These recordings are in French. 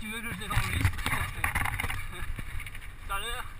tu veux que je les l'heure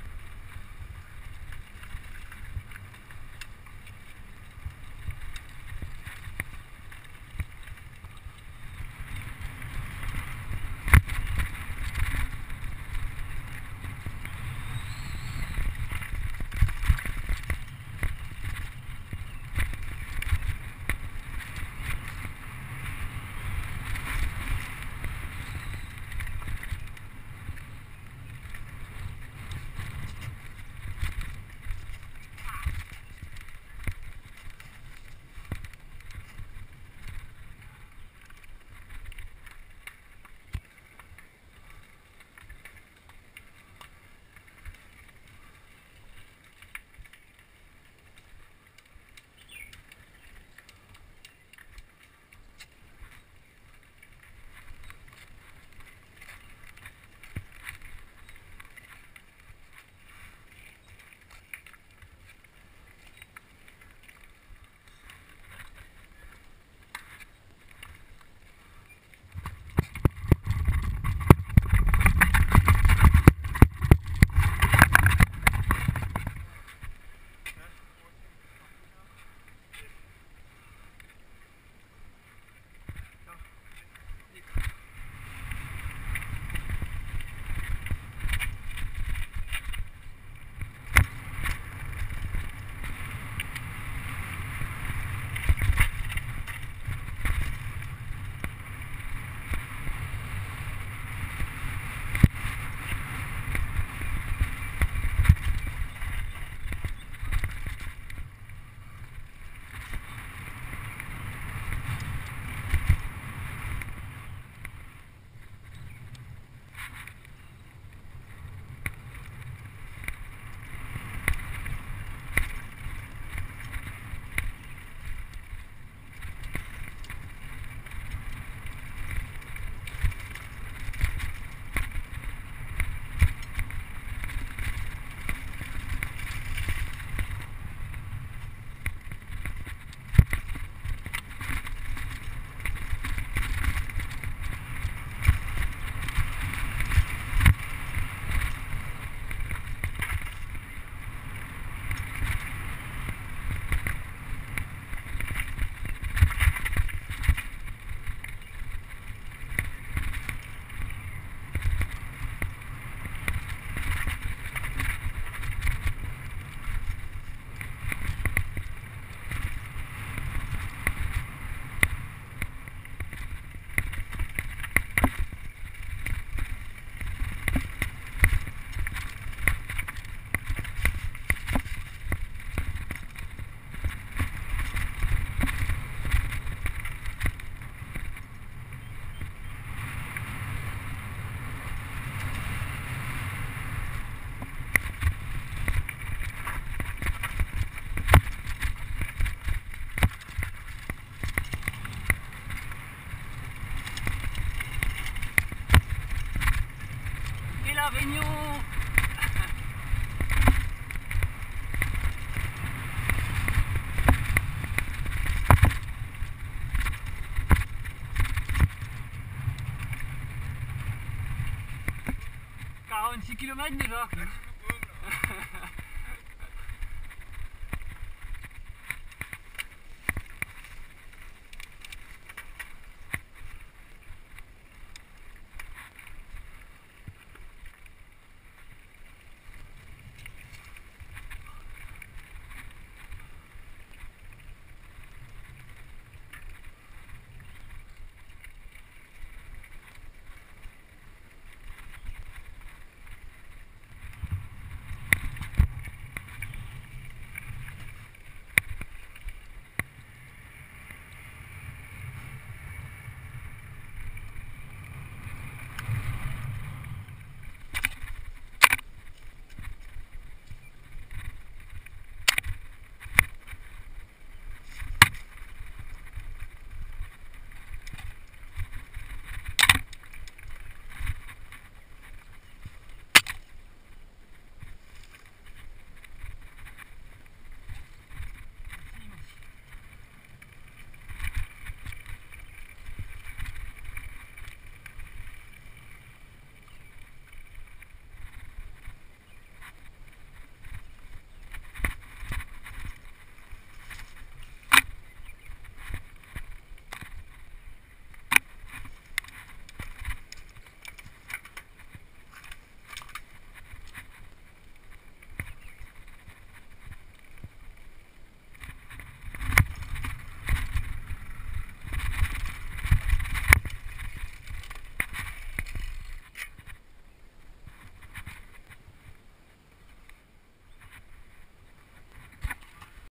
kilomètres, déjà.